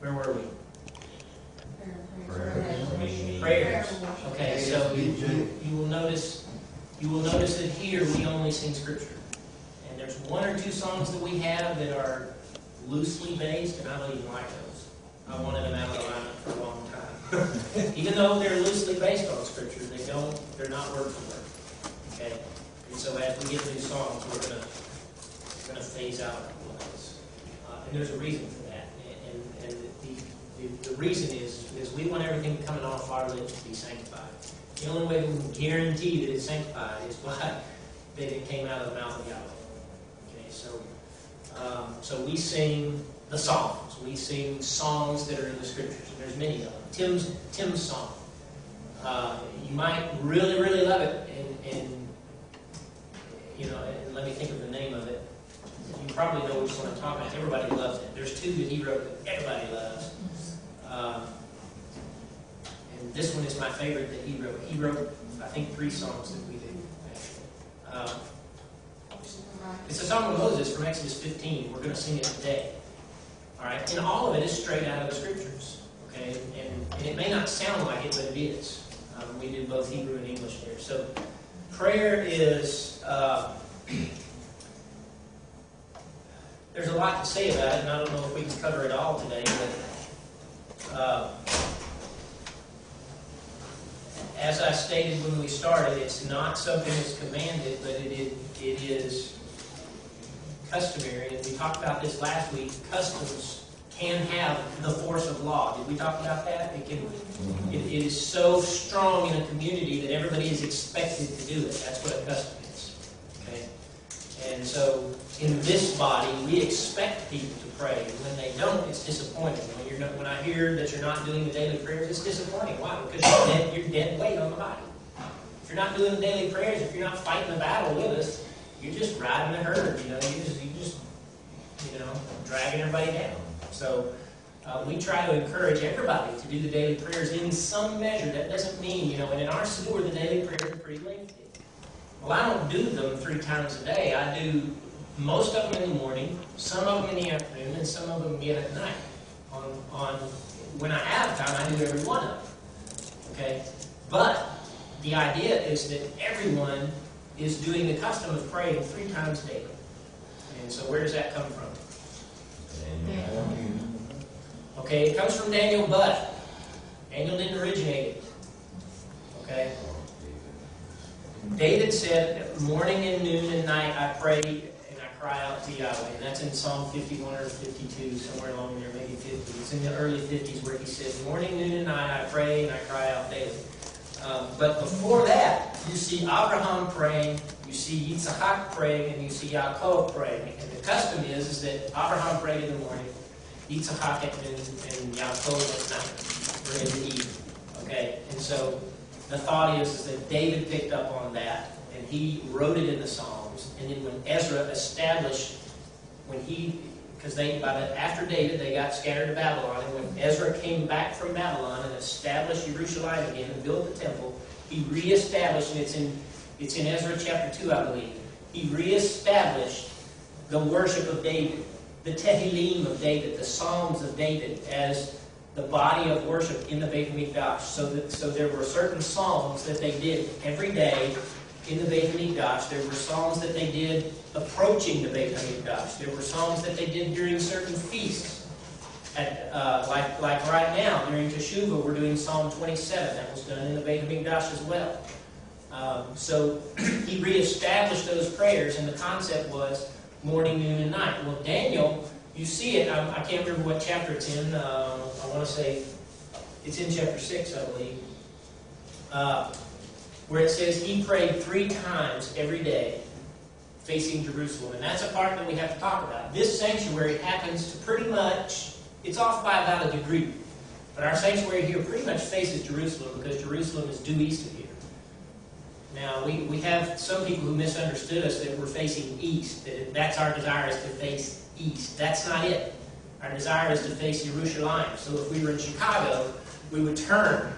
Where were we? Prayers. Prayers. Okay, so you, you- you will notice, you will notice that here we only sing scripture. And there's one or two songs that we have that are loosely based, and I don't even like those. I wanted them out of alignment for a long time. Even though they're loosely based on scripture, they don't, they're not word for word. Okay? And so as we get new songs, we're gonna, we're gonna phase out a couple of those. Uh, and there's a reason for that. And, and the, the, reason is because we want everything coming off our lips to be sanctified. The only way we can guarantee that it's sanctified is by that it came out of the mouth of Yahweh. Okay, so um, so we sing the songs. We sing songs that are in the scriptures, and there's many of them. Tim's Tim's song. Uh, you might really really love it, and, and you know, and let me think of the name of it. You probably know which one I'm talking about. Everybody loves it. There's two that he wrote that everybody loves. Um, and this one is my favorite that he wrote. He wrote, I think, three songs that we actually. Um, it's a song of Moses from Exodus 15. We're going to sing it today. All right, and all of it is straight out of the scriptures. Okay, and, and it may not sound like it, but it is. Um, we do both Hebrew and English there. So, prayer is. Uh, there's a lot to say about it, and I don't know if we can cover it all today, but. Uh, as I stated when we started, it's not something that's commanded, but it is, it is customary. And we talked about this last week. Customs can have the force of law. Did we talk about that? It can. It, it is so strong in a community that everybody is expected to do it. That's what a custom is. Okay. And so, in this body, we expect people to pray. When they don't, it's disappointing. When you're not, when I hear that you're not doing the daily prayers, it's disappointing. Why? Because you're dead, you're dead weight on the body. If you're not doing the daily prayers, if you're not fighting the battle with us, you're just riding the herd. You know, you just, you just, you know, dragging everybody down. So. Uh, we try to encourage everybody to do the daily prayers in some measure. That doesn't mean, you know, and in our siddur, the daily prayers are pretty lengthy. Well, I don't do them three times a day. I do most of them in the morning, some of them in the afternoon, and some of them again at night. On, on when I have time, I do every one of them. Okay, but the idea is that everyone is doing the custom of praying three times daily. And so, where does that come from? Okay, it comes from Daniel, but Daniel didn't originate it. Okay. Oh, David said, morning and noon and night I pray cry out to Yahweh. And that's in Psalm 51 or 52, somewhere along there, maybe 50. It's in the early 50s where he says, morning, noon, and night I pray and I cry out daily. Um, but before that, you see Abraham praying, you see Yitzhak praying, and you see Yaakov praying. And the custom is, is that Abraham prayed in the morning, Yitzhak noon, and Yaakov at night, or in the evening. Okay? And so the thought is, is that David picked up on that and he wrote it in the And then when Ezra established, when he, because they by the after David they got scattered to Babylon, and when Ezra came back from Babylon and established Jerusalem again and built the temple, he reestablished, and it's in it's in Ezra chapter two, I believe. He reestablished the worship of David, the Tehillim of David, the Psalms of David as the body of worship in the Beit HaMikdash. So that so there were certain psalms that they did every day in the Beit HaMikdash. There were psalms that they did approaching the Beit HaMikdash. There were psalms that they did during certain feasts. At, uh, like, like right now, during Teshuvah, we're doing Psalm 27. That was done in the Beit HaMikdash as well. Um, so he reestablished those prayers, and the concept was morning, noon, and night. Well, Daniel you see it, I, I can't remember what chapter it's in. Uh, I want to say it's in chapter 6, I believe, uh, where it says he prayed three times every day facing Jerusalem. And that's a part that we have to talk about. This sanctuary happens to pretty much, it's off by about a degree. But our sanctuary here pretty much faces Jerusalem because Jerusalem is due east of here. Now, we, we have some people who misunderstood us that we're facing east, that that's our desire is to face east. That's not it. Our desire is to face Jerusalem. So if we were in Chicago, we would turn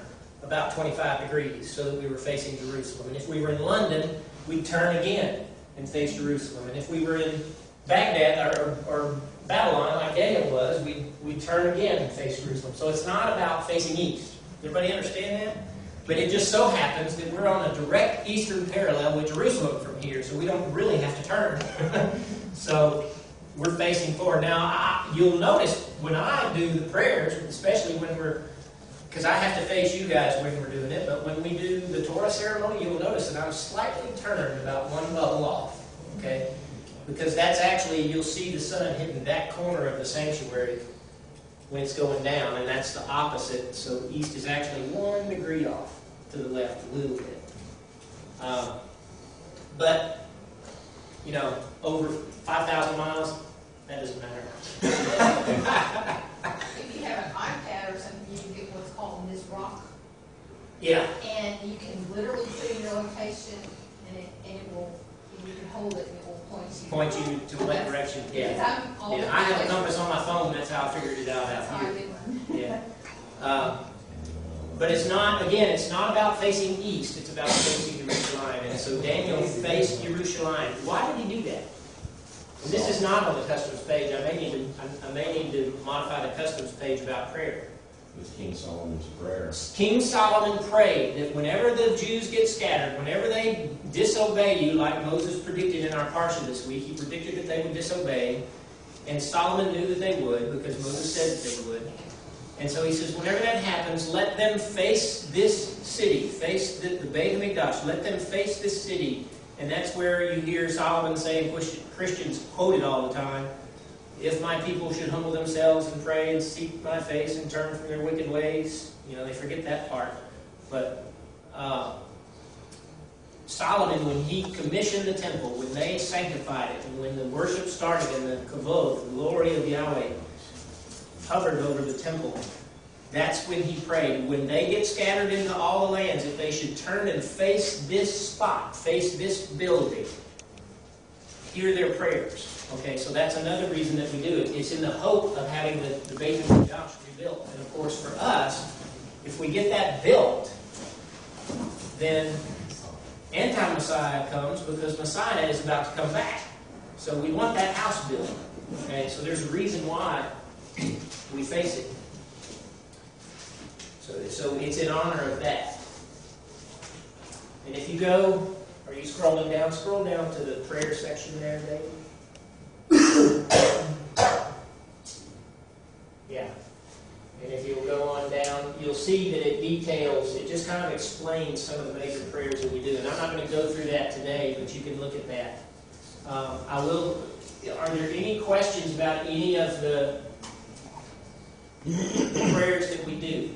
about 25 degrees so that we were facing Jerusalem. And if we were in London, we'd turn again and face Jerusalem. And if we were in Baghdad or, or Babylon, like Daniel was, we we turn again and face Jerusalem. So it's not about facing east. Everybody understand that? But it just so happens that we're on a direct eastern parallel with Jerusalem from here, so we don't really have to turn. so we're facing forward. Now, I, you'll notice when I do the prayers, especially when we're, because I have to face you guys when we're doing it, but when we do the Torah ceremony, you'll notice that I'm slightly turned about one bubble off. Okay? Because that's actually, you'll see the sun hitting that corner of the sanctuary when it's going down, and that's the opposite. So east is actually one degree off to the left, a little bit. Um, but, you know, over 5,000 miles, that doesn't matter. If you have an iPad or something, you can get what's called Mizrach, Yeah, and you can literally put in your location, and it, and it will, and you can hold it, and it will point you. point you to what direction, Because yeah. I'm all Yeah, over I have a the place. compass on my phone, that's how I figured it out That's out how I here. one. Yeah. Um, But it's not, again, it's not about facing east, it's about facing Jerusalem. And so Daniel faced Jerusalem. Why did he do that? And this is not on the customs page. I may need to, I- may need to modify the customs page about prayer. It's King Solomon's prayer. King Solomon prayed that whenever the Jews get scattered, whenever they disobey you, like Moses predicted in our parsha this week, he predicted that they would disobey, and Solomon knew that they would because Moses said that they would. And so he says, whenever that happens, let them face this city, face the, the Beit HaMikdash, let them face this city. And that's where you hear Solomon saying, Christians quote it all the time, if my people should humble themselves and pray and seek my face and turn from their wicked ways, you know, they forget that part. But uh, Solomon, when he commissioned the temple, when they sanctified it, and when the worship started and the kavod, the glory of Yahweh, hovered over the temple, that's when he prayed. When they get scattered into all the lands, if they should turn and face this spot, face this building, hear their prayers. Okay, so that's another reason that we do it. It's in the hope of having the, the Beit HaMikdash rebuilt. And of course, for us, if we get that built, then anti-Messiah comes because Messiah is about to come back. So we want that house built. Okay, so there's a reason why we face it. So, so it's in honor of that. And if you go, are you scrolling down? Scroll down to the prayer section there, David. Yeah. And if you'll go on down, you'll see that it details, it just kind of explains some of the major prayers that we do. And I'm not going to go through that today, but you can look at that. Um, I will, are there any questions about any of the prayers that we do?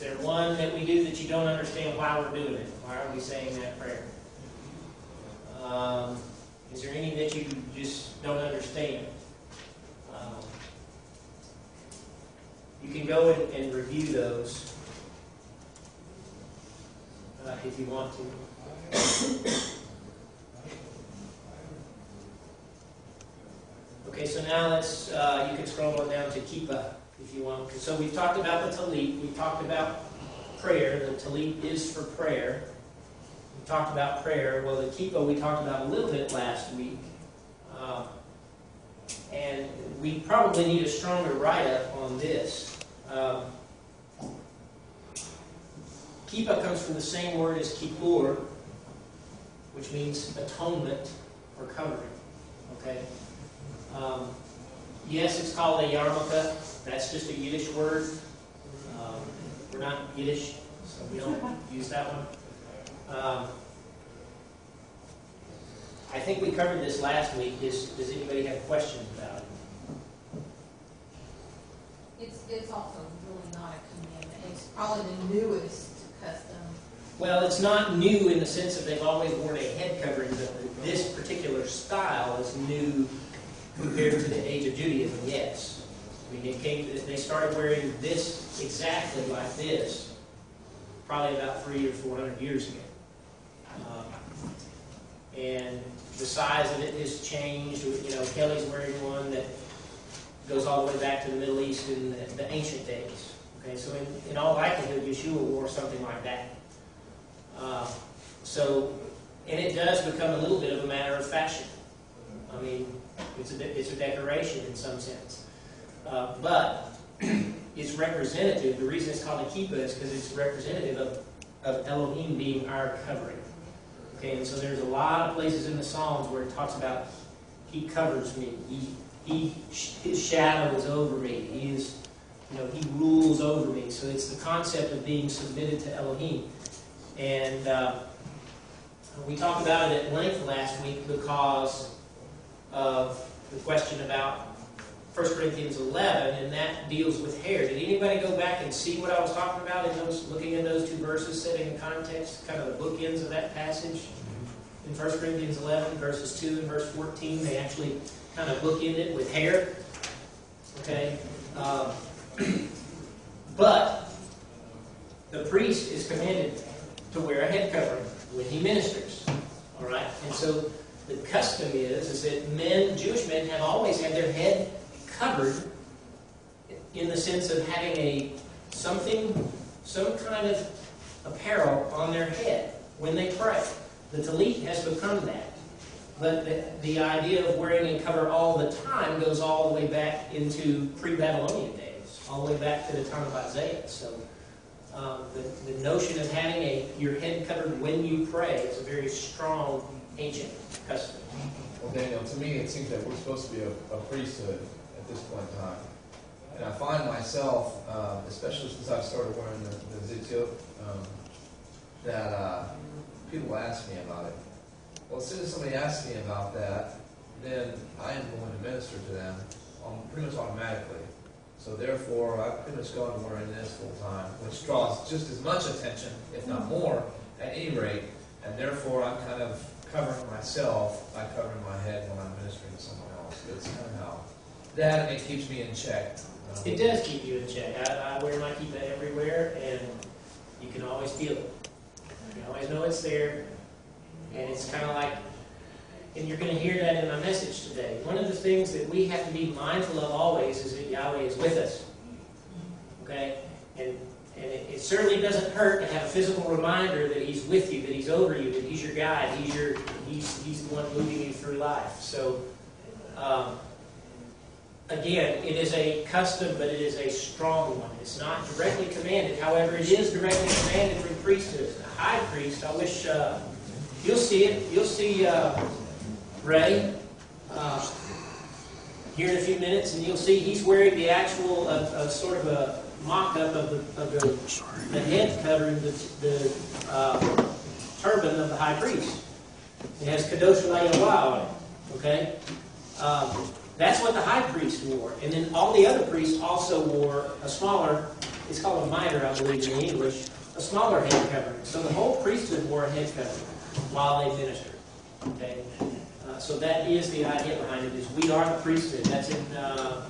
Is there one that we do that you don't understand why we're doing it? Why are we saying that prayer? Um, is there any that you just don't understand? Um, you can go and, and review those uh, if you want to. Okay, so now let's, uh, you can scroll on down to Kippah if you want. So we've talked about the Talit, we've talked about prayer. The Talit is for prayer. We talked about prayer. Well, the Kippah we talked about a little bit last week. Uh, and we probably need a stronger write-up on this. Um, comes from the same word as Kippur, which means atonement or covering. Okay? Um, yes, it's called a yarmulke. That's just a Yiddish word. Um, we're not Yiddish, so we don't use that one. Um, I think we covered this last week. Is, does anybody have questions about it? It's, it's also really not a commandment, it's probably the newest custom. Well, it's not new in the sense that they've always worn a head covering, but this particular style is new compared to the age of Judaism, yes. I mean, it came, they started wearing this exactly like this probably about three or four hundred years ago. Um, and the size of it has changed. You know, Kelly's wearing one that goes all the way back to the Middle East in the, the ancient days. Okay, so in, in all likelihood, Yeshua wore something like that. Uh, so, and it does become a little bit of a matter of fashion. I mean, it's a, it's a decoration in some sense. Uh, but it's representative, the reason it's called a kippah is because it's representative of, of Elohim being our covering. Okay, and so there's a lot of places in the Psalms where it talks about He covers me. He, he, His shadow is over me. He is, you know, He rules over me. So it's the concept of being submitted to Elohim. And uh, we talked about it at length last week because of the question about 1 Corinthians 11, and that deals with hair. Did anybody go back and see what I was talking about in those, looking at those two verses, setting in context, kind of the bookends of that passage? In 1 Corinthians 11, verses 2 and verse 14, they actually kind of bookend it with hair. Okay? Um, but the priest is commanded to wear a head covering when he ministers. All right? And so the custom is, is that men, Jewish men, have always had their head covered in the sense of having a something, some kind of apparel on their head when they pray. The talit has become that. But the, the idea of wearing a cover all the time goes all the way back into pre-Babylonian days, all the way back to the time of Isaiah. So um, the, the notion of having a your head covered when you pray is a very strong ancient custom. Well, Daniel, to me, it seems that we're supposed to be a, a priesthood this point in time. And I find myself, uh, especially since I've started wearing the, the tzitzit, um, that uh, people ask me about it. Well, as soon as somebody asks me about that, then I am going to minister to them um, pretty much automatically. So therefore, I pretty much go on wearing this full time, which draws just as much attention, if not more, at any rate. And therefore, I'm kind of covering myself by covering my head when I'm ministering to someone else. It's kind of how that it keeps me in check. Um, It does keep you in check. I, I wear my kippah everywhere, and you can always feel it. You always know it's there, and it's kind of like, and you're going to hear that in my message today. One of the things that we have to be mindful of always is that Yahweh is with us. Okay, and and it, it certainly doesn't hurt to have a physical reminder that He's with you, that He's over you, that He's your guide, He's your He's He's the one moving you through life. So. Um, Again, it is a custom, but it is a strong one. It's not directly commanded. However, it is directly commanded through priesthood. The high priest, I wish uh, you'll see it. You'll see uh, Ray uh, here in a few minutes, and you'll see he's wearing the actual, sort of a mock-up of the, of the, the head covering the, the uh, turban of the high priest. It has Kadosh Yahweh on it. Okay. Um, that's what the high priest wore. And then all the other priests also wore a smaller, it's called a mitre, I believe, in English, a smaller head covering. So the whole priesthood wore a head covering while they ministered. Okay? Uh, so that is the idea behind it, is we are the priesthood. That's in uh,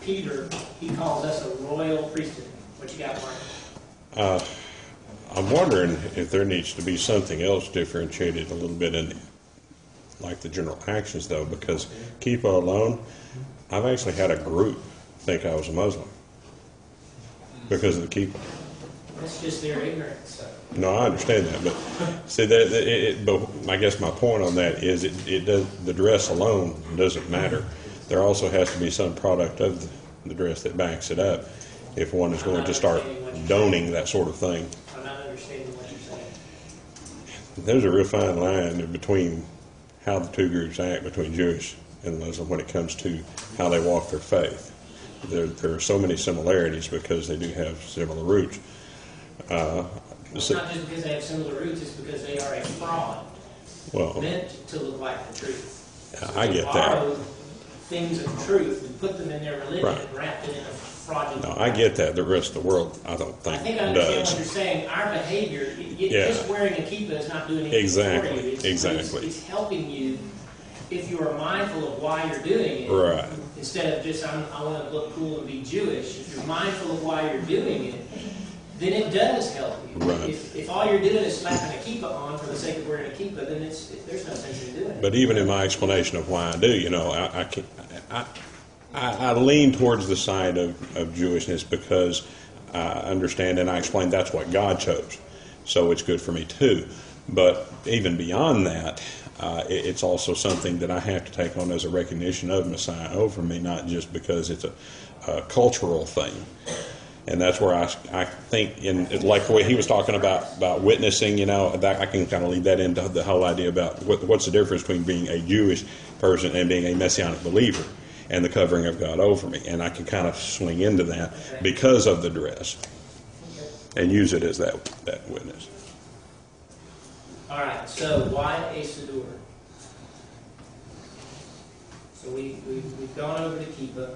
Peter. He calls us a royal priesthood. What you got, Mark? Uh, I'm wondering if there needs to be something else differentiated a little bit in, like the general actions, though, because Kippah alone, I've actually had a group think I was a Muslim because of the Kippah. That's just their ignorance. No, I understand that, but see that, it, it, but I guess my point on that is it, it does the dress alone doesn't matter. There also has to be some product of the, the dress that backs it up. If one is going to start doning that sort of thing, I'm not understanding what you're saying. there's a real fine line between how the two groups act between Jewish and Muslim when it comes to how they walk their faith. There, there are so many similarities because they do have similar roots. Uh, It's not just because they have similar roots, it's because they are a fraud. well, meant to look like the truth. So I get that. Things of truth and put them in their religion Right. and wrapped it in a fraudulent. No, I get that. The rest of the world, I don't I think, think I understand what does. you're saying. Our behavior, y- Yeah. just wearing a kippah is not doing anything Exactly, for you. It's- exactly. It's, it's helping you if you are mindful of why you're doing it. Right. Instead of just, I'm, I want to look cool and be Jewish. If you're mindful of why you're doing it, then it does help you. Right. If, if all you're doing is slapping a kippah on for the sake of wearing a kippah, then it's, there's no sense in doing it. But even in my explanation of why I do, you know, I, I, can, I, I, I lean towards the side of, of Jewishness because I understand and I explain that's what God chose. So it's good for me too. But even beyond that, uh, it, it's also something that I have to take on as a recognition of Messiah over me, not just because it's a, a cultural thing. And that's where I, I think, in like the way he was talking about, about witnessing, you know, that I can kind of lead that into the whole idea about what, what's the difference between being a Jewish person and being a messianic believer and the covering of God over me. And I can kind of swing into that because of the dress and use it as that, that witness. All right, so why a Siddur? So we, we, we've gone over to Kippah.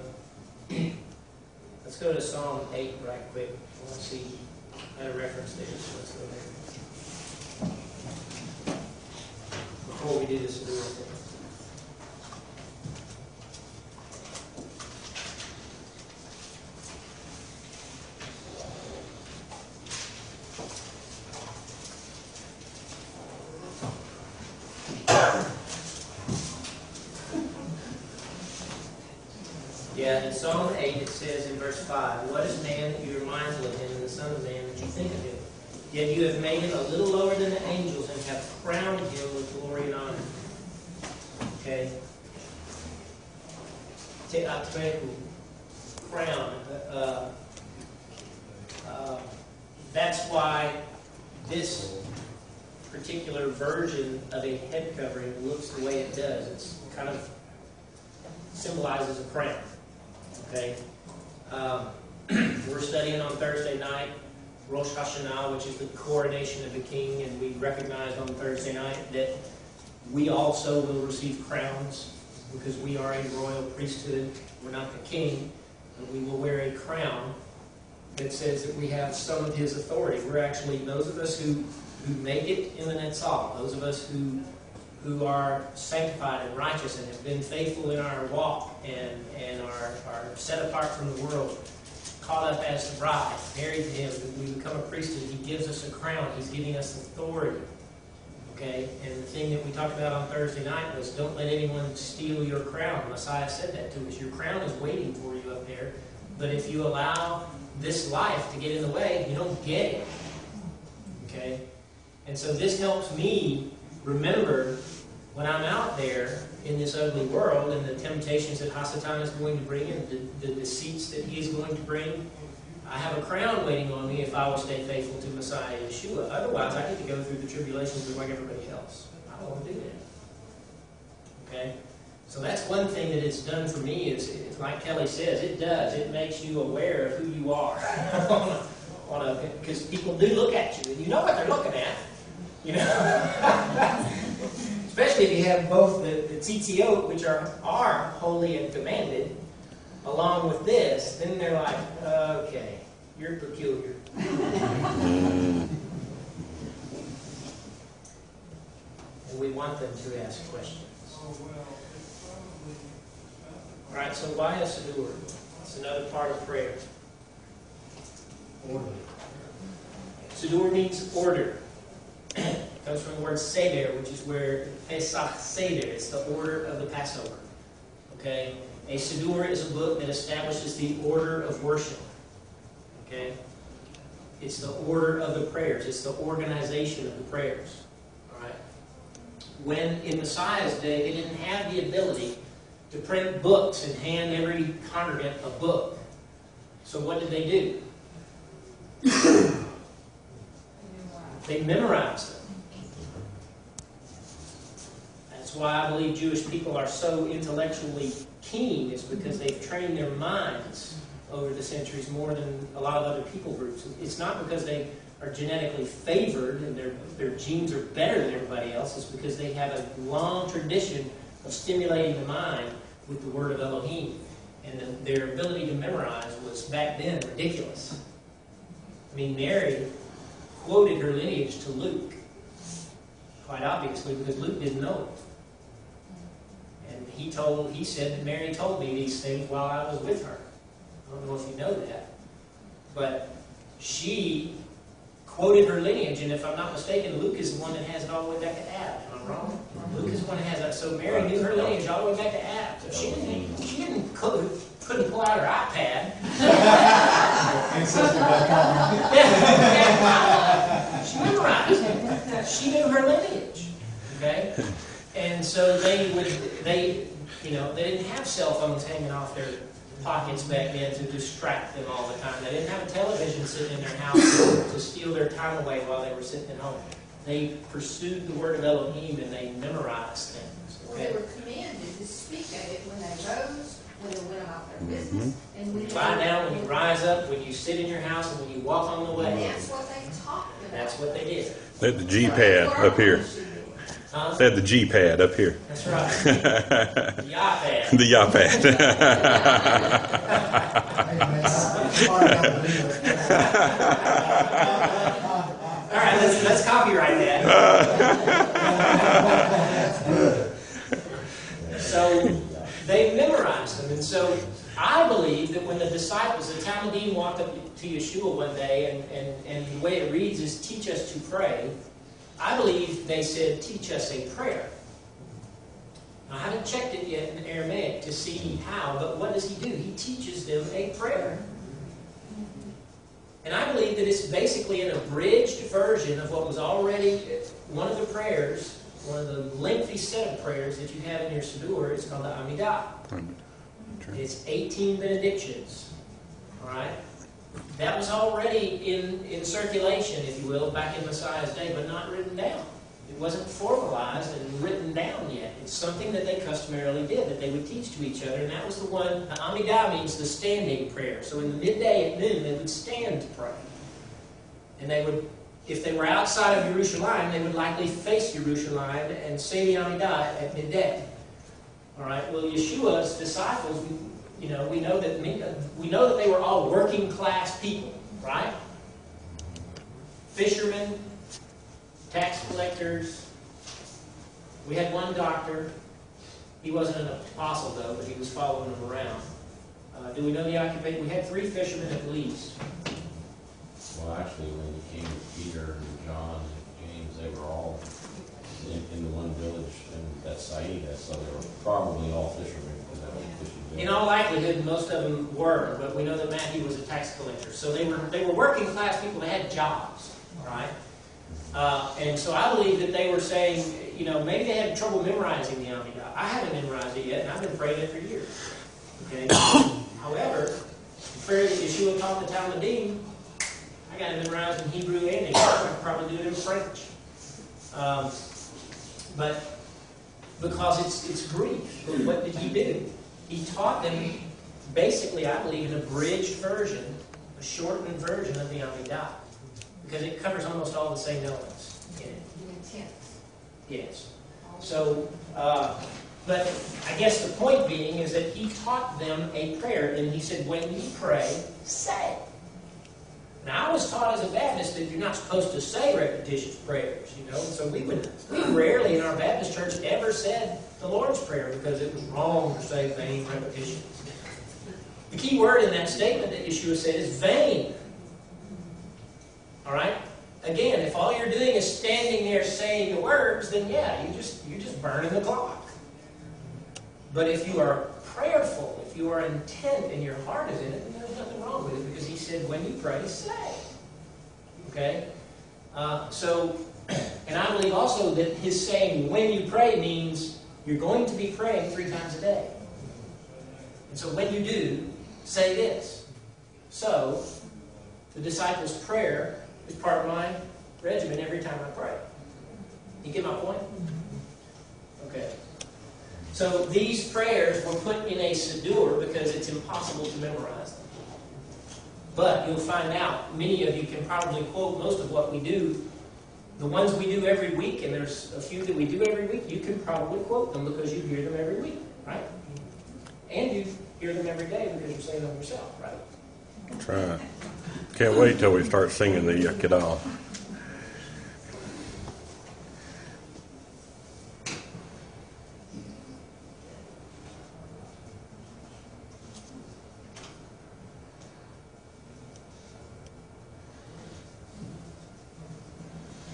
Let's go to Psalm 8 right quick. I want to see, I had a reference there, so let's go there. Before we do the Siddur thing. Yeah, in Psalm 8 it says in verse 5, What is man that you are mindful of him, and the Son of Man that you think of him? Yet you have made him a little lower than the angels and have crowned him with glory and honor. Okay? Te'atrehu, crown. Uh, uh, that's why this particular version of a head covering looks the way it does. It's kind of symbolizes a crown. Okay? Um, we're studying on Thursday night Rosh Hashanah, which is the coronation of the king, and we recognize on Thursday night that we also will receive crowns because we are a royal priesthood. We're not the king, but we will wear a crown that says that we have some of his authority. We're actually, those of us who, who make it in the Netzal, those of us who who are sanctified and righteous and have been faithful in our walk and, and are, are set apart from the world, caught up as the bride, married to Him, we become a priesthood. He gives us a crown. He's giving us authority. Okay? And the thing that we talked about on Thursday night was don't let anyone steal your crown. Messiah said that to us. Your crown is waiting for you up there. But if you allow this life to get in the way, you don't get it. Okay? And so this helps me remember when I'm out there in this ugly world and the temptations that Hasatan is going to bring and the, the deceits that he is going to bring, I have a crown waiting on me if I will stay faithful to Messiah Yeshua. Otherwise, I get to go through the tribulations just like everybody else. I don't want to do that. Okay? So that's one thing that it's done for me is, is like Kelly says, it does. It makes you aware of who you are. because people do look at you and you know what they're looking at. You know? Especially if you have both the, the TTO, which are, are holy and commanded, along with this, then they're like, okay, you're peculiar. and we want them to ask questions. Oh, All right, so why a Siddur? It's another part of prayer. Order. Siddur means order. It comes from the word seder, which is where Pesach Seder, it's the order of the Passover. Okay? A Siddur is a book that establishes the order of worship. Okay? It's the order of the prayers. It's the organization of the prayers. All right? When in Messiah's day, they didn't have the ability to print books and hand every congregant a book. So what did they do? They memorized them. That's why I believe Jewish people are so intellectually keen, is because they've trained their minds over the centuries more than a lot of other people groups. It's not because they are genetically favored and their, their genes are better than everybody else, it's because they have a long tradition of stimulating the mind with the word of Elohim. And the, their ability to memorize was back then ridiculous. I mean, Mary quoted her lineage to Luke, quite obviously, because Luke didn't know it And he told, he said that Mary told me these things while I was with her. I don't know if you know that. But she quoted her lineage, and if I'm not mistaken, Luke is the one that has it all the way back to Adam. Am I wrong? Luke is the one that has that. So Mary knew her lineage all the way back to Adam. So she didn't, she didn't couldn't pull out her iPad. she memorized. She knew her lineage. Okay? And so they would, they, you know, they didn't have cell phones hanging off their pockets back then to distract them all the time. They didn't have a television sitting in their house to steal their time away while they were sitting at home. They pursued the word of Elohim and they memorized things. Well, they were commanded to speak of it when they rose, when they went about their business, and when they. Lie down, when you rise up, when you sit in your house, and when you walk on the way. that's what they talked about. That's what they did. They had the G pad up here. Huh? They had the G pad up here. That's right. Yah The yaw pad. All right, let's, let's copyright that. so they memorized them, and so I believe that when the disciples, the Talmudim walked up to Yeshua one day, and, and, and the way it reads is teach us to pray. I believe they said, teach us a prayer. I haven't checked it yet in Aramaic to see how, but what does he do? He teaches them a prayer. And I believe that it's basically an abridged version of what was already one of the prayers, one of the lengthy set of prayers that you have in your Siddur. It's called the Amidah. It's 18 benedictions. All right? That was already in, in circulation, if you will, back in Messiah's day, but not written down. It wasn't formalized and written down yet. It's something that they customarily did, that they would teach to each other, and that was the one, the Amidah means the standing prayer. So in the midday at noon, they would stand to pray. And they would, if they were outside of Jerusalem, they would likely face Jerusalem and say the Amidah at midday. All right. Well, Yeshua's disciples, you know, we know that we know that they were all working class people, right? Fishermen, tax collectors. We had one doctor. He wasn't an apostle though, but he was following them around. Uh, do we know the occupation? We had three fishermen at least. Well, actually, when you came to Peter and John and James, they were all in, in the one village, and Bethsaida, so they were probably all fishermen, because that was a fishing village. In all likelihood, most of them were, but we know that Matthew was a tax collector. So they were they were working class people. They had jobs, right? Uh, and so I believe that they were saying, you know, maybe they had trouble memorizing the Amidah. I haven't memorized it yet, and I've been praying it for years. Okay. However, the prayer that Yeshua taught the Talmudim, I got it memorized in Hebrew and English. I could probably do it in French. Um, but because it's it's Greek. But what did he do? He taught them basically, I believe, an abridged version, a shortened version of the Amidah, because it covers almost all the same elements in it. Yes. So, uh, but I guess the point being is that he taught them a prayer, and he said, when you pray, say. Now, I was taught as a Baptist that you're not supposed to say repetitious prayers, you know. So we would, we rarely in our Baptist church ever said the Lord's Prayer because it was wrong to say vain repetitions. The key word in that statement that Yeshua said is vain. All right. Again, if all you're doing is standing there saying the words, then yeah, you just you're just burning the clock. But if you are prayerful, if you are intent and your heart is in it, then there's nothing wrong with it because he said, when you pray, say. Okay? Uh, so, and I believe also that his saying, when you pray, means you're going to be praying three times a day. And so when you do, say this. So, the disciples' prayer is part of my regimen every time I pray. You get my point? Okay. So these prayers were put in a siddur because it's impossible to memorize them. But you'll find out, many of you can probably quote most of what we do. The ones we do every week, and there's a few that we do every week, you can probably quote them because you hear them every week, right? And you hear them every day because you're saying them yourself, right? Right. Can't wait till we start singing the Yigdal.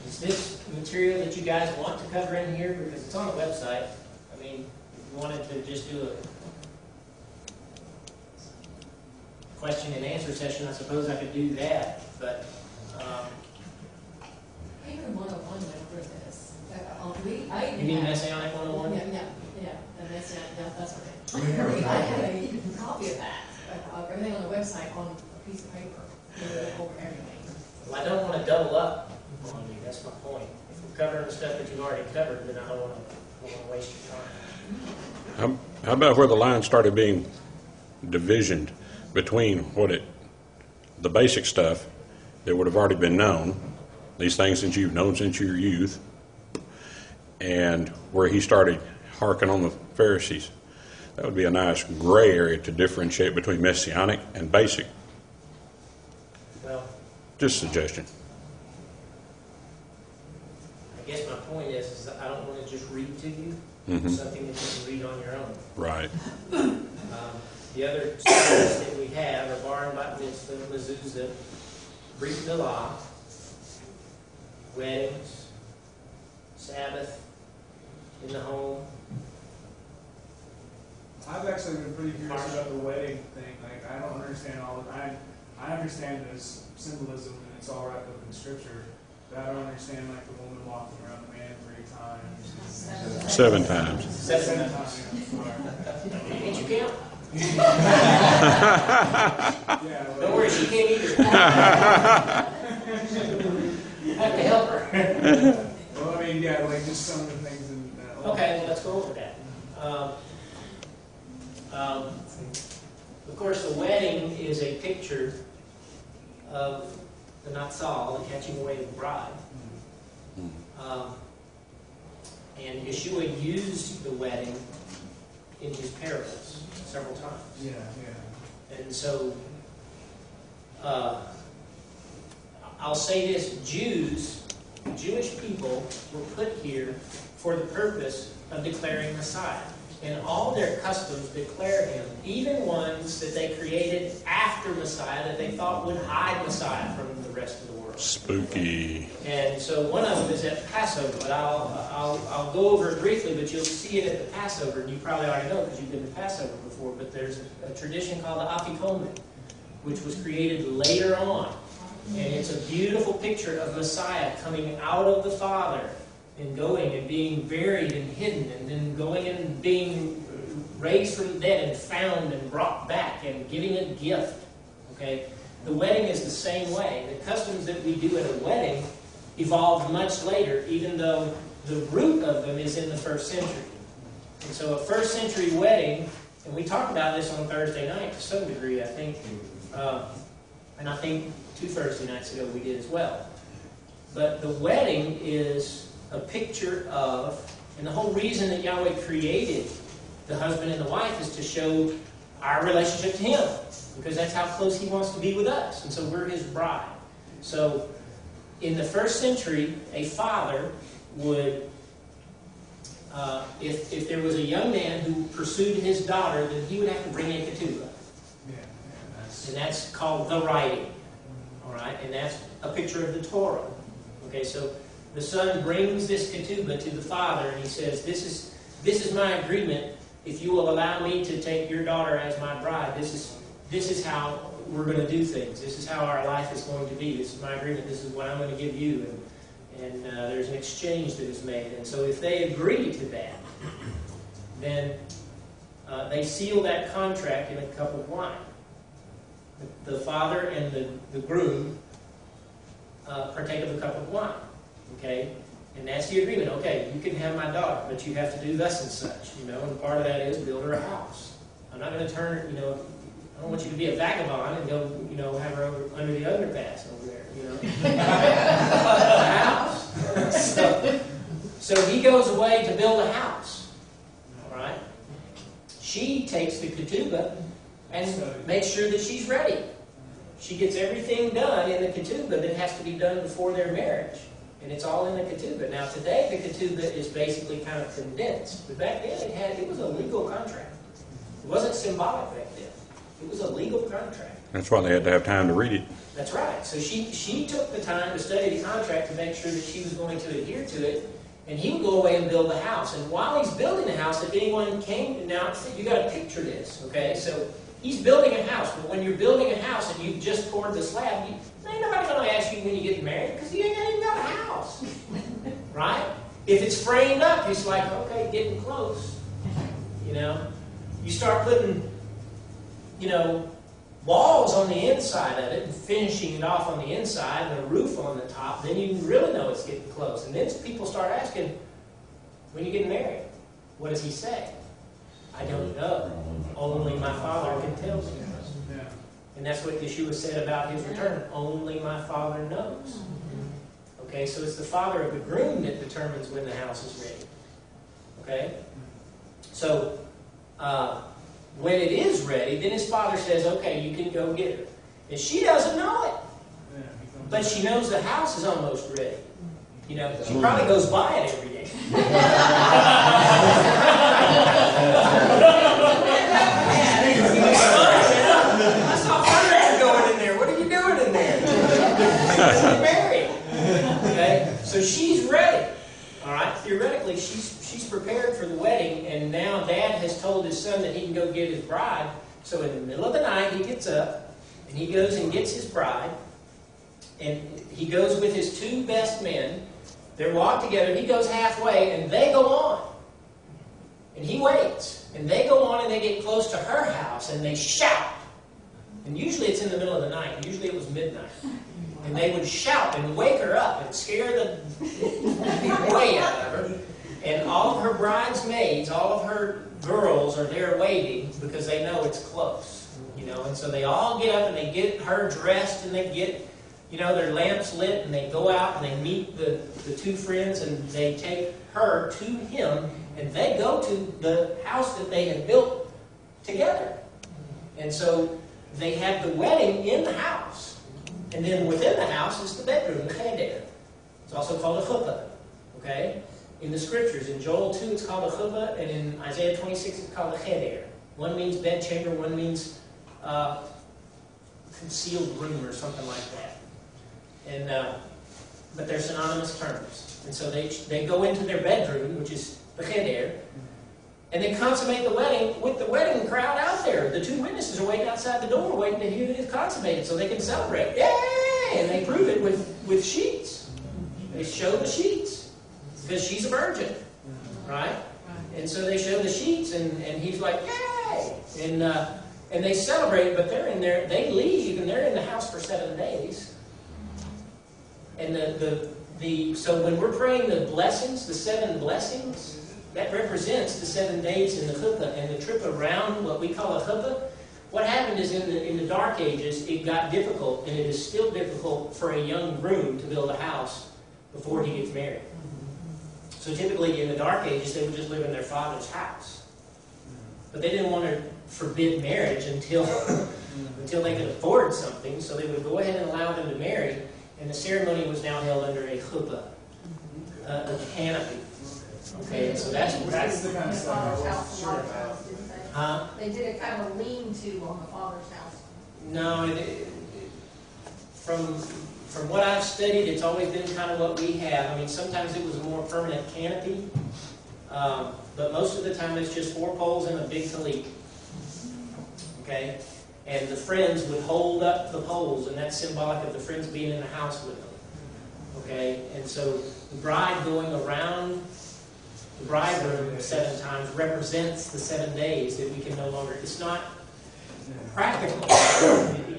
Is this material that you guys want to cover in here? Because it's on the website. I mean, if you wanted to just do a question and answer session, I suppose I could do that, but, um, Even one oh one went over this. uh, on, we, I You mean have. Messianic Yeah, 101? yeah, yeah, and that's, yeah, that's okay. We have a I have a copy of that, of of everything on the website on a piece of paper, you over everything. Well, I don't want to double up on you, that's my point. Covering the stuff that you've already covered, then I don't want to, don't want to waste your time. How, how about where the line started being divisioned between what it, the basic stuff that would have already been known, these things that you've known since your youth, and where he started harking on the Pharisees? That would be a nice gray area to differentiate between messianic and basic. Well, Just a suggestion. I guess my point is, is that I don't want to just read to you Mhm. something that you can read on your own. Right. Um, The other stories that we have are bar and bat mitzvah, mezuzah, brit milah, weddings, Sabbath in the home. I've actually been pretty curious about the wedding thing. Like, I don't understand all of I, I understand there's symbolism and it's all wrapped up in scripture, but I don't understand like the woman walking around the man three times. Seven times. Seven times. yeah, Can't you count? Yeah. Don't worry, she can't either. Have to help her. Well, I mean, yeah, like just some of the things in that. Okay, well, let's go over that. Um, um, Of course, the wedding is a picture of the Natsal, the catching away of the bride. Um, And Yeshua used the wedding in his parables several times. Yeah, yeah. And so, uh, I'll say this, Jews, Jewish people were put here for the purpose of declaring Messiah. And all their customs declare him, even ones that they created after Messiah that they thought would hide Messiah from the rest of the world. Spooky. And so one of them is at Passover, but I'll, I'll, I'll go over it briefly, but you'll see it at the Passover, and you probably already know because you've been to Passover before, but there's a, a tradition called the Afikomen, which was created later on. And it's a beautiful picture of Messiah coming out of the Father and going and being buried and hidden, and then going and being raised from the dead and found and brought back and giving a gift. Okay? The wedding is the same way. The customs that we do at a wedding evolved much later, even though the root of them is in the first century. And so a first century wedding, and we talked about this on Thursday night to some degree, I think, uh, and I think two Thursday nights ago we did as well. But the wedding is a picture of, and the whole reason that Yahweh created the husband and the wife is to show our relationship to Him, because that's how close He wants to be with us, and so we're His bride. So, in the first century, a father would, uh, if, if there was a young man who pursued his daughter, then he would have to bring a ketubah. Yeah. And that's called the writing. All right? And that's a picture of the Torah. Okay, so the son brings this ketubah to the father and he says, This is this is my agreement. If you will allow me to take your daughter as my bride, this is this is how we're going to do things. This is how our life is going to be. This is my agreement. This is what I'm going to give you. And, and uh, there's an exchange that is made. And so if they agree to that, then uh, they seal that contract in a cup of wine the the father and the, the groom uh, partake of a cup of wine. Okay? And that's the agreement. Okay, you can have my daughter, but you have to do thus and such. You know, and part of that is build her a house. I'm not going to turn, you know, I don't want you to be a vagabond and go, you know, have her over under the underpass over there, you know. a house. So, so he goes away to build a house. All right? She takes the ketubah and makes sure that she's ready. She gets everything done in the ketubah that has to be done before their marriage. And it's all in the ketubah. Now today the ketubah is basically kind of condensed. But back then it had it was a legal contract. It wasn't symbolic back then. It was a legal contract. That's why they had to have time to read it. That's right. So she, she took the time to study the contract to make sure that she was going to adhere to it. And he would go away and build the house. And while he's building the house, if anyone came, to now you got to picture this, okay? So he's building a house. But when you're building a house and you've just poured the slab, you, ain't nobody going to ask you when you get married because you ain't even got a house. right? If it's framed up, it's like, okay, getting close. You know? You start putting, you know, walls on the inside of it and finishing it off on the inside and a roof on the top, then you really know it's getting close. And then people start asking, when you get married, what does he say? I don't know. Only my father can tell me. And that's what Yeshua said about his return. Only my father knows. Okay, so it's the father of the groom that determines when the house is ready. Okay? So, uh, when it is ready, then his father says, okay, you can go get her. And she doesn't know it, Yeah, he comes but she knows the house is almost ready. You know, she probably goes by it every day. I saw going in there. What are you doing in there? You're married. Okay, so she's ready. All right. Theoretically, she's she's prepared for the wedding, and now Dad has told his son that he can go get his bride. So in the middle of the night, he gets up and he goes and gets his bride, and he goes with his two best men. They walk together. He goes halfway, and they go on. And he waits. And they go on and they get close to her house and they shout. And usually it's in the middle of the night. Usually it was midnight. And they would shout and wake her up and scare the way out of her. And all of her bridesmaids, all of her girls are there waiting because they know it's close. You know, and so they all get up and they get her dressed and they get, you know, their lamps lit and they go out and they meet the, the two friends and they take her to him and they go to the house that they had built together. And so they have the wedding in the house. And then within the house is the bedroom, the cheder. It's also called a chuppah. Okay? In the scriptures, in Joel 2, it's called a chuppah, and in Isaiah 26, it's called a cheder. One means bedchamber, one means uh, concealed room or something like that. And uh, but they're synonymous terms. And so they they go into their bedroom, which is the cheder, and they consummate the wedding with the wedding crowd out there. The two witnesses are waiting outside the door, waiting to hear it is consummated, so they can celebrate. Yay! And they prove it with with sheets. They show the sheets because she's a virgin, right? And so they show the sheets, and, and he's like, yay! And, uh, and they celebrate, but they're in there, they leave, and they're in the house for seven days. And the, the, the, so when we're praying the blessings, the seven blessings, that represents the seven days in the chuppah, and the trip around what we call a chuppah. What happened is in the, in the dark ages, it got difficult, and it is still difficult for a young groom to build a house before he gets married. So typically in the dark ages, they would just live in their father's house. But they didn't want to forbid marriage until, until they could afford something, so they would go ahead and allow them to marry, and the ceremony was now held under a chuppah, a, a canopy. Okay, so that's, That's that's, the kind of stuff I wasn't house, a sure about. they? huh? They did a kind of a lean-to on the father's house. No, it, it, from, from what I've studied, it's always been kind of what we have. I mean, sometimes it was a more permanent canopy, um, but most of the time it's just four poles and a big tallit. Okay? And the friends would hold up the poles, and that's symbolic of the friends being in the house with them. Okay? And so the bride going around the bridegroom seven times represents the seven days that we can no longer, it's not practical.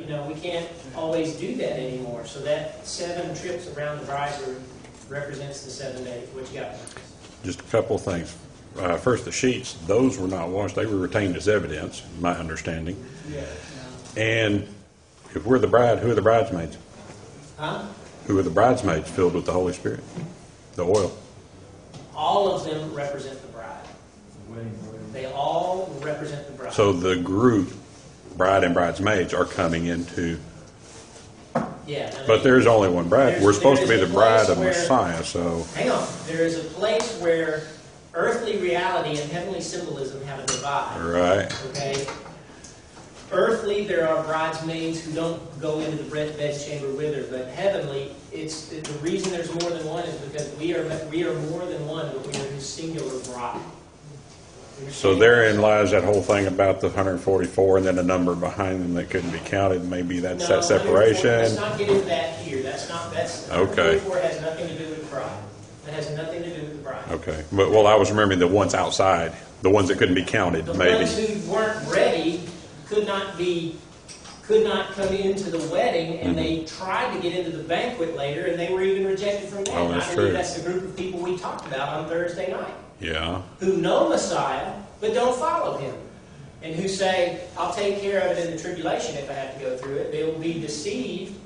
You know, we can't always do that anymore. So that seven trips around the bridegroom represents the seven days. What you got? Just a couple of things. Uh, first, the sheets, those were not washed. They were retained as evidence, my understanding. Yeah. And if we're the bride, who are the bridesmaids? Huh? Who are the bridesmaids filled with the Holy Spirit? The oil. All of them represent the bride. They all represent the bride. So the group, bride and bridesmaids, are coming into. yeah. I But there's only one bride. We're supposed to be the bride of where- Messiah, so. Hang on. There is a place where earthly reality and heavenly symbolism have a divide. Right. Okay? Earthly, there are bridesmaids who don't go into the bed bedchamber with her, but heavenly, it's the reason there's more than one is because we are we are more than one, but we are His singular bride. So therein lies that whole thing about the 144 and then a number behind them that couldn't be counted. Maybe that's No, that Let's separation. not get into that here. That's not that's Okay. 144 has nothing to do with pride. That has nothing to do with the bride. Okay, but, well, I was remembering the ones outside, the ones that couldn't be counted, The maybe. ones who weren't ready could not be, could not come into the wedding, and they mm-hmm. tried to get into the banquet later, and they were even rejected from that. Oh, that's I believe true. that's the group of people we talked about on Thursday night, Yeah, who know Messiah, but don't follow him. And who say, I'll take care of it in the tribulation if I have to go through it. They will be deceived.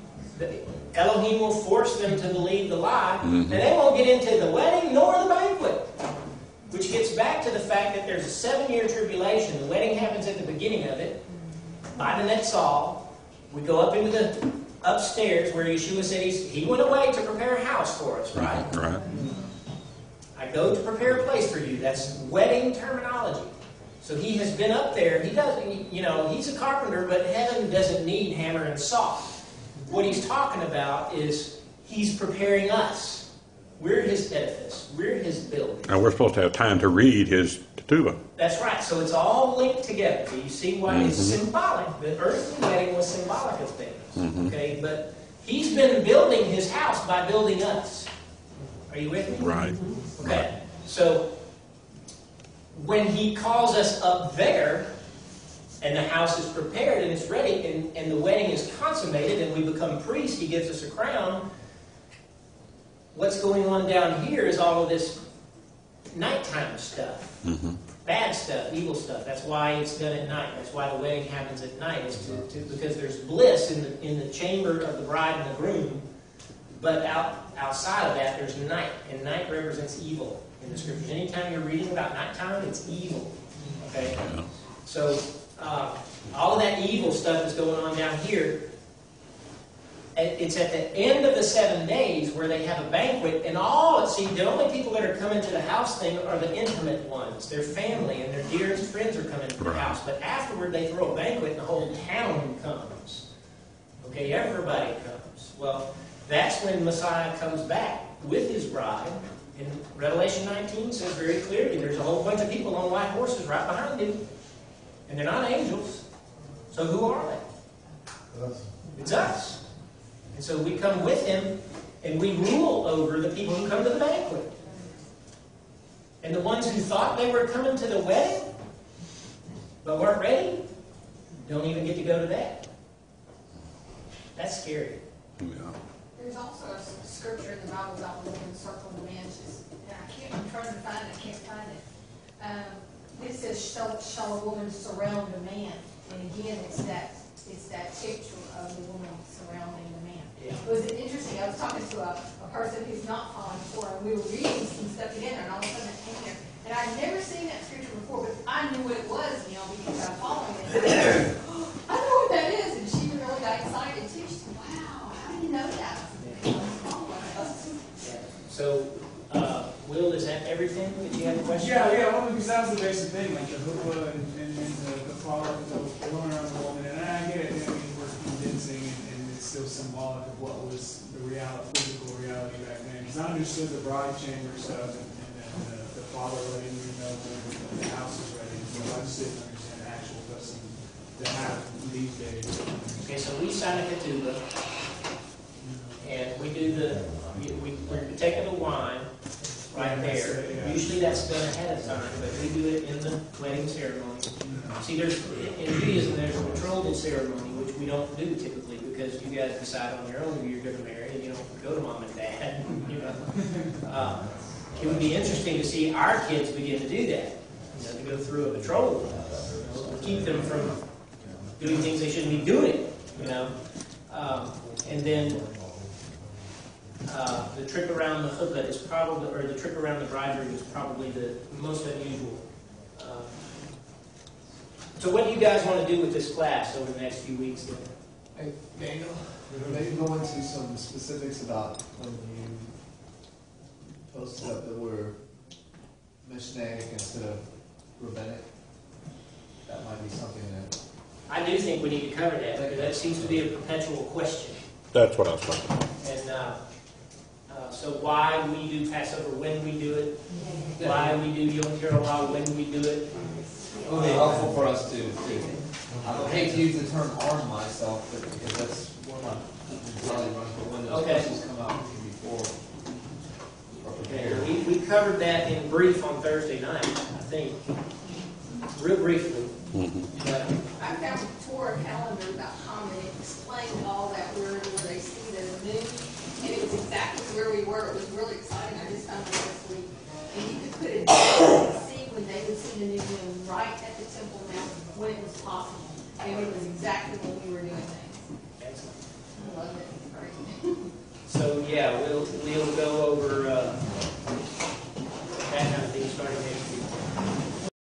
Elohim will force them to believe the lie, mm-hmm. and they won't get into the wedding nor the banquet. Which gets back to the fact that there's a seven-year tribulation. The wedding happens at the beginning of it, by the Netzal. We go up into the upstairs where Yeshua said he's, he went away to prepare a house for us, right? right. I go to prepare a place for you. That's wedding terminology. So he has been up there. He doesn't, you know, he's a carpenter, but heaven doesn't need hammer and saw. What he's talking about is he's preparing us. We're his edifice. We're his building. And we're supposed to have time to read his ketubah. That's right. So it's all linked together. Do you see why it's mm-hmm. symbolic? The earthly wedding was symbolic of things. Mm-hmm. Okay, but he's been building his house by building us. Are you with me? Mm-hmm. Right. Okay. So when he calls us up there, and the house is prepared and it's ready, and, and the wedding is consummated, and we become priests, he gives us a crown. What's going on down here is all of this nighttime stuff Mm-hmm. bad stuff, evil stuff. That's why it's done at night. That's why the wedding happens at night. Is to, to, because there's bliss in the in the chamber of the bride and the groom, but out outside of that, there's night, and night represents evil in the scriptures. Anytime you're reading about nighttime, it's evil. Okay, so uh, all of that evil stuff is going on down here. It- It's at the end of the seven days where they have a banquet, and all see the only people that are coming to the house thing are the intimate ones, their family and their dearest friends are coming to the house. But afterward, they throw a banquet, and the whole town comes. Okay, everybody comes. Well, that's when Messiah comes back with his bride. And Revelation 19 says very clearly there's a whole bunch of people on white horses right behind him. And they're not angels. So who are they? It's us. And so we come with him and we rule over the people who come to the banquet. And the ones who thought they were coming to the wedding but weren't ready don't even get to go to that. That's scary. Yeah. There's also a scripture in the Bible about looking circle the mansions, and I can't, I'm trying to find it, I can't find it. Um, it says, shall, shall a woman surround a man? And again, it's that, it's that picture of the woman surrounding the man. Yeah. It was interesting, I was talking to a, a person who's not following Torah, and we were reading some stuff together, and all of a sudden it came there. And I'd never seen that scripture before, but I knew what it was, you know, because I'm following it. And I said, "Oh, I know what that is, and she really got excited too. She said, wow, how do you know that? I was following it. So, uh, Will, is that everything? Did you have a question? Yeah, yeah, well, because that was the basic thing, like the chuppah and, and, and the, the flower that was going around the woman, and I get it, I mean, we're condensing, and, and it's still symbolic of what was the reality, physical reality back then. Because I understood the bride chamber stuff, and, and then the, the father letting you know when the house is ready, so I just didn't understand the actual custom to have these days. Okay, so we sign a ketubah, and we do the, we, we- we're taking the wine right there. Usually that's done ahead of time, but we do it in the wedding ceremony. See, there's, in Judaism, there's a betrothal ceremony, which we don't do typically, because you guys decide on your own who you're gonna marry, and you don't go to mom and dad, you know. Uh, It would be interesting to see our kids begin to do that, you know, to go through a betrothal. you know, Keep them from doing things they shouldn't be doing, you know. Um, and then uh, the trip around the chuppah is probably, or the trip around the bride room is probably the most unusual. Um, so, what do you guys want to do with this class over the next few weeks? Then? Hey, Daniel, maybe go into some specifics about when you posted up that we're Mishnaic instead of rabbinic. That might be something that, I do think we need to cover that because that seems to be a perpetual question. That's what I was thinking. And uh, uh, so, why we do Passover, when we do it, why we do Yom Kippur, when we do it. it would be helpful for us to, to, I would hate to use the term arm myself, but because that's one of my, probably runs, but when those Okay. questions come out before, or prepared. covered that in brief on Thursday night, I think, real briefly. Mhm. But I found TorahCalendar.com and it explained all that where, where they see the moon. And it was exactly where we were. It was really exciting. I just found it this week. And you could put it, see when they would see the new moon right at the Temple Mount when it was possible. I knew it was exactly when were doing things. Excellent. I it. So yeah, we'll we'll go over uh, that kind of thing starting next.